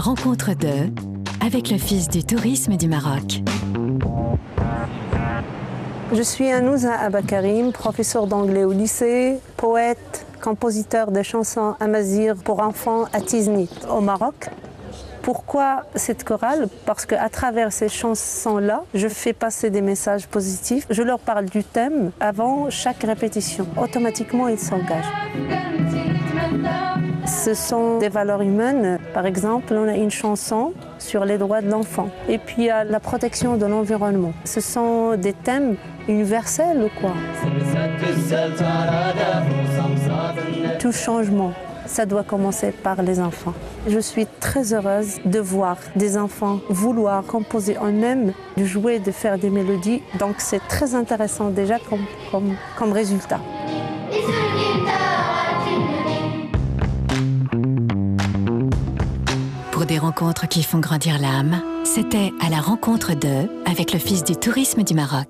rencontre de avec l'Office du tourisme du Maroc. Je suis Anouza Abakarim, professeur d'anglais au lycée, poète, compositeur de chansons amazir pour enfants à Tiznit, au Maroc. Pourquoi cette chorale? Parce qu'à travers ces chansons-là, je fais passer des messages positifs. Je leur parle du thème avant chaque répétition. Automatiquement, ils s'engagent. Ce sont des valeurs humaines. Par exemple, on a une chanson sur les droits de l'enfant et puis la protection de l'environnement. Ce sont des thèmes universels ou quoi? Tout changement, ça doit commencer par les enfants. Je suis très heureuse de voir des enfants vouloir composer eux-mêmes, de jouer, de faire des mélodies. Donc c'est très intéressant déjà comme, comme résultat. Des rencontres qui font grandir l'âme, c'était à la rencontre de avec l'Office du tourisme du Maroc.